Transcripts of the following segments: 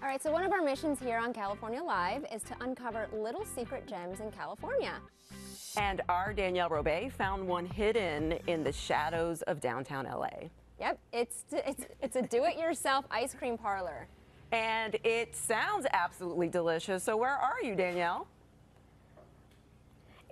All right, so one of our missions here on California Live is to uncover little secret gems in California. And our Danielle Robay found one hidden in the shadows of downtown LA. Yep, it's it's it's a do-it-yourself ice cream parlor. And it sounds absolutely delicious. So where are you, Danielle?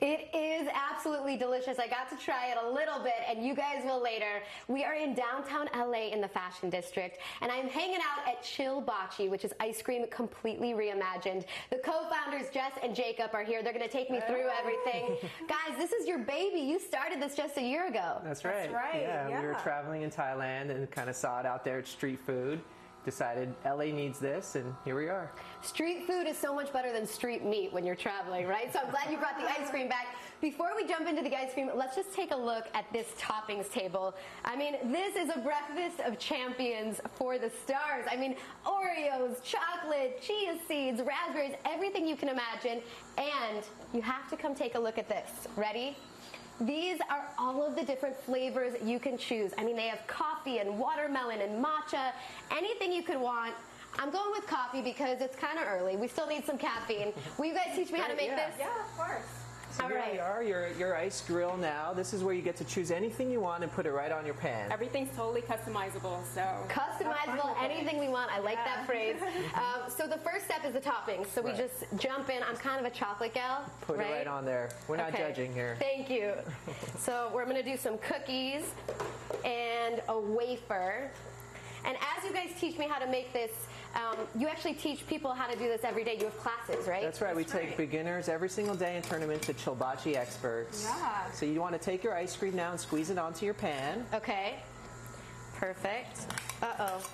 It is absolutely delicious. I got to try it a little bit, and you guys will later. We are in downtown LA in the Fashion District, and I'm hanging out at Chillbachi, which is ice cream completely reimagined. The co-founders Jess and Jacob are here. They're going to take me through everything. Guys, this is your baby. You started this just a year ago. That's right. That's right, Yeah, we were traveling in Thailand and kind of saw it out there at street food. Decided LA needs this, and here we are. Street food is so much better than street meat when you're traveling, right? So I'm glad you brought the ice cream back. Before we jump into the ice cream, let's just take a look at this toppings table. I mean, this is a breakfast of champions for the stars. I mean, Oreos, chocolate, chia seeds, raspberries, everything you can imagine. And you have to come take a look at this. Ready? These are all of the different flavors you can choose. I mean, they have coffee and watermelon and matcha, anything you could want. I'm going with coffee because it's kind of early. We still need some caffeine. Will you guys teach me how to make Yeah. this? Yeah, of course. So All here right. we are, your, your ice grill now. This is where you get to choose anything you want and put it right on your pan. Everything's totally customizable, so. Customizable, Have fun with it. anything we want. I like that phrase. Um, so the first step is the toppings. So we just jump in. I'm kind of a chocolate gal. Put right? it right on there. We're not Okay. judging here. Thank you. so we're going to do some cookies and a wafer. And as you guys teach me how to make this, um, you actually teach people how to do this every day. You have classes, right? That's right. We That's take right. beginners every single day and turn them into Chillbachi experts. Yeah. So you want to take your ice cream now and squeeze it onto your pan. Okay. Perfect. Uh oh.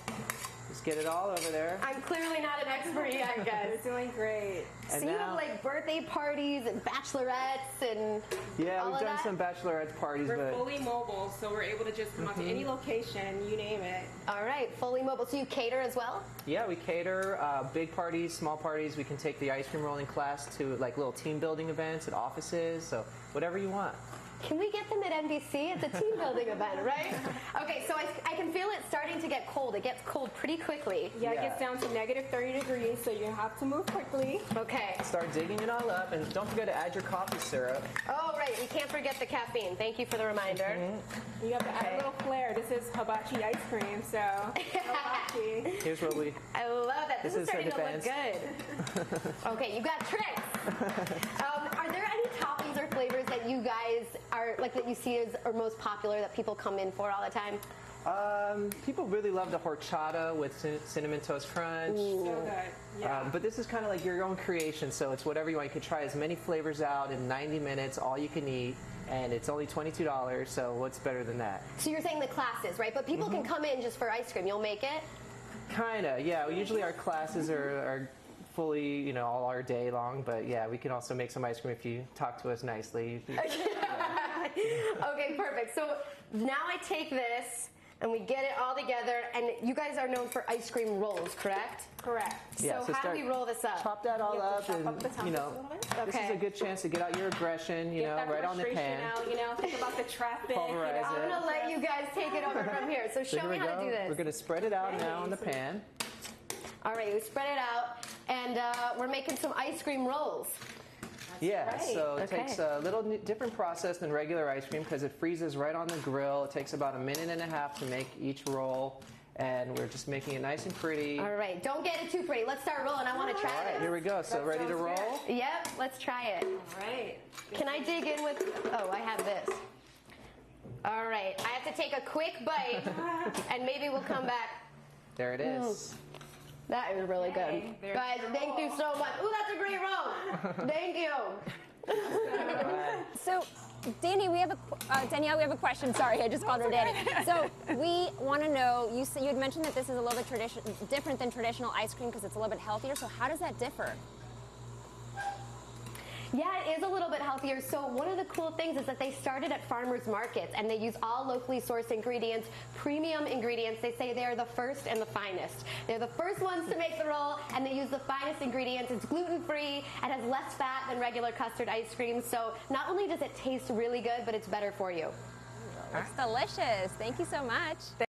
Just get it all over there. I'm clearly not an expert yet, You're doing great. And so you now- have like birthday parties and bachelorettes and Yeah, all we've of done that? some bachelorette parties, We're but fully mobile, so we're able to just come out to any location, you name it. All right, fully mobile. So you cater as well? yeah, we cater uh, big parties, small parties. We can take the ice cream rolling class to like little team building events at offices. So whatever you want. Can we get them at NBC? It's a team building event, right? Okay, so I, I can feel it starting to get cold. It gets cold pretty quickly. Yeah, Yeah. it gets down to negative 30 degrees, so you have to move quickly. Okay. Start digging it all up, and don't forget to add your coffee syrup. Oh, right. We can't forget the caffeine. Thank you for the reminder. You have to add a little flair. This is hibachi ice cream, so hibachi. Here's what we. I love that. This, This is is starting to look good. okay, you got tricks. Um, are there any toppings or flavors that you guys are like that you see as are most popular that people come in for all the time? Um, people really love the horchata with cin- cinnamon toast crunch. So good. Yeah. Um, but this is kind of like your own creation, so it's whatever you want. You can try as many flavors out in 90 minutes, all you can eat, and it's only $22. So what's better than that? So you're saying the classes, right? But people can come in just for ice cream. You'll make it. Kinda, yeah. Usually our classes are, are fully, you know, all our day long. But yeah, we can also make some ice cream if you talk to us nicely. okay, perfect. So now I take this and we get it all together. And you guys are known for ice cream rolls, correct? Correct. So, Yeah, how do we roll this up? Chop that all You up, and up you know, little bit? this is a good chance to get out your aggression, you Get know, right on the frustration pan. out, you know, think about the traffic. Pulverize you know. I'm gonna let you guys take it over from here. So So show here me we how to do this. We're gonna spread it out now on the pan. All right, we spread it out, and uh, we're making some ice cream rolls. Yeah, right. so it Okay. takes a little different process than regular ice cream because it freezes right on the grill. It takes about a minute and a half to make each roll, and we're just making it nice and pretty. All right, don't get it too pretty. Let's start rolling. I want to All try right, this. here we go. So That ready to roll? good. Yep, let's try it. All right. Can I dig in with? Oh, I have this. All right, I have to take a quick bite, and maybe we'll come back. There it is. That is really Okay, good, there's guys. your Thank you so much. Ooh, that's a great roll. thank you. So, Danny, we have a uh, Danielle. We have a question. Sorry, I just called her Danny. So we want to know. You s- you had mentioned that this is a little bit tradition different than traditional ice cream because it's a little bit healthier. So how does that differ? Yeah, it is a little bit healthier. So one of the cool things is that they started at farmers markets and they use all locally sourced ingredients, premium ingredients. They say they are the first and the finest. They're the first ones to make the roll and they use the finest ingredients. It's gluten free. It has less fat than regular custard ice cream. So not only does it taste really good, but it's better for you. It's delicious. Thank you so much.